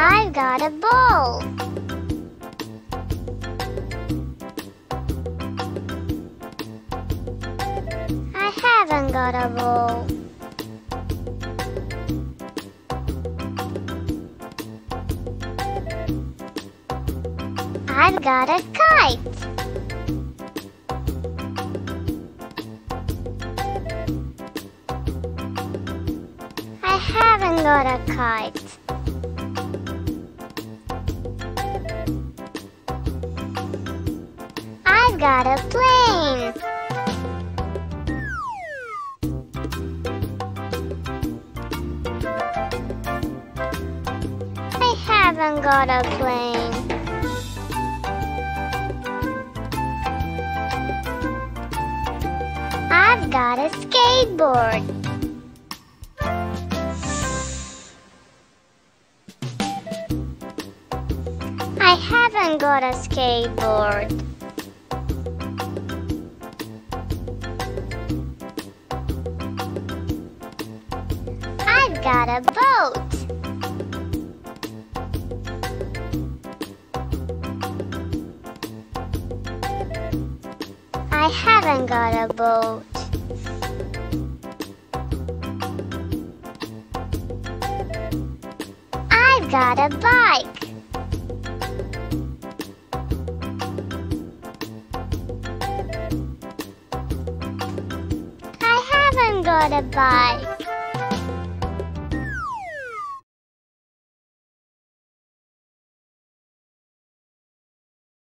I've got a ball. I haven't got a ball. I've got a kite. I haven't got a kite. Got a plane. I haven't got a plane. I've got a skateboard. I haven't got a skateboard. Got a boat. I haven't got a boat. I've got a bike. I haven't got a bike.